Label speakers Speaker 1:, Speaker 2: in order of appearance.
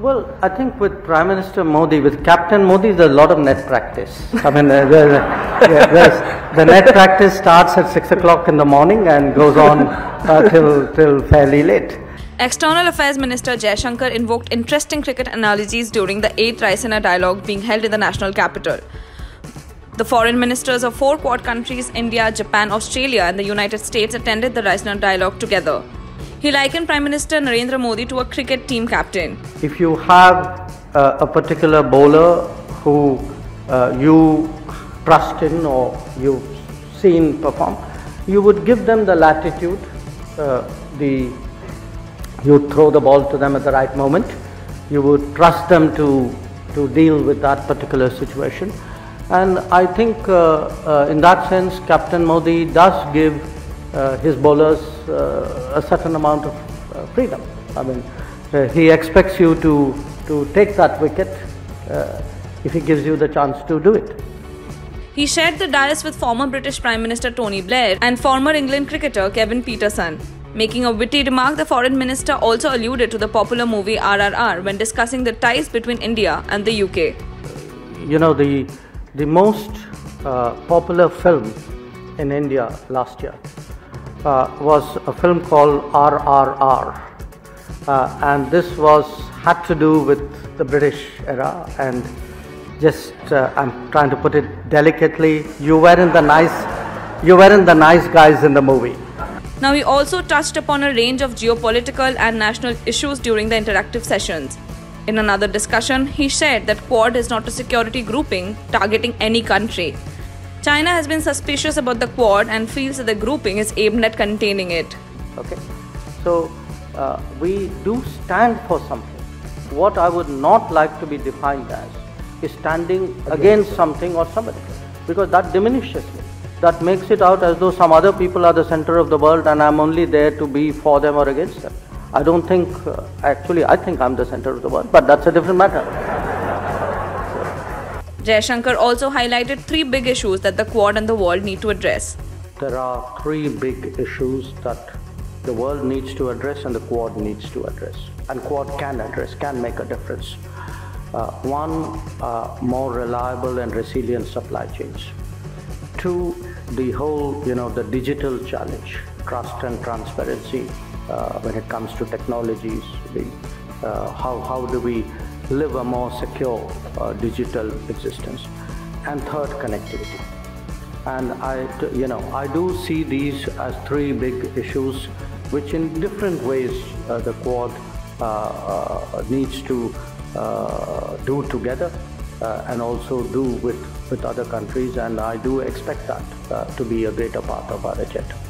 Speaker 1: Well, I think with Prime Minister Modi, with Captain Modi, there's a lot of net practice. I mean, uh, there's, there's, the net practice starts at 6 o'clock in the morning and goes on uh, till, till fairly late.
Speaker 2: External Affairs Minister Jaishankar invoked interesting cricket analogies during the 8th Raisina dialogue being held in the national capital. The foreign ministers of four Quad countries, India, Japan, Australia, and the United States, attended the Raisina dialogue together. He likened Prime Minister Narendra Modi to a cricket team captain.
Speaker 1: If you have uh, a particular bowler who uh, you trust in or you've seen perform, you would give them the latitude, uh, the you throw the ball to them at the right moment. You would trust them to to deal with that particular situation, and I think uh, uh, in that sense, Captain Modi does give his bowlers uh, a certain amount of uh, freedom. I mean, uh, he expects you to, to take that wicket if he gives you the chance to do it.
Speaker 2: He shared the dais with former British Prime Minister Tony Blair and former England cricketer Kevin Pietersen. Making a witty remark, the foreign minister also alluded to the popular movie RRR when discussing the ties between India and the UK.
Speaker 1: You know, the, the most uh, popular film in India last year uh, was a film called RRR. Uh, and this was had to do with the British era and just uh, I'm trying to put it delicately you weren't the nice you weren't the nice guys in the movie
Speaker 2: now he also touched upon a range of geopolitical and national issues during the interactive sessions in another discussion he shared that quad is not a security grouping targeting any country China has been suspicious about the Quad and feels that the grouping is aimed at containing it.
Speaker 1: Okay, so uh, we do stand for something. What I would not like to be defined as is standing against, against something or somebody, because that diminishes me. That makes it out as though some other people are the center of the world and I'm only there to be for them or against them. I don't think, uh, actually, I think I'm the center of the world, but that's a different matter.
Speaker 2: Jaishankar also highlighted three big issues that the Quad and the world need to address.
Speaker 1: There are three big issues that the world needs to address and the Quad needs to address. And Quad can address, can make a difference. Uh, one, uh, more reliable and resilient supply chains. Two, the whole, you know, the digital challenge, trust and transparency uh, when it comes to technologies. The, uh, how, how do we live a more secure uh, digital existence. And third, connectivity. And I, you know, I do see these as three big issues, which in different ways uh, the Quad uh, uh needs to uh, do together uh, and also do with, with other countries. And I do expect that to be a greater part of our agenda.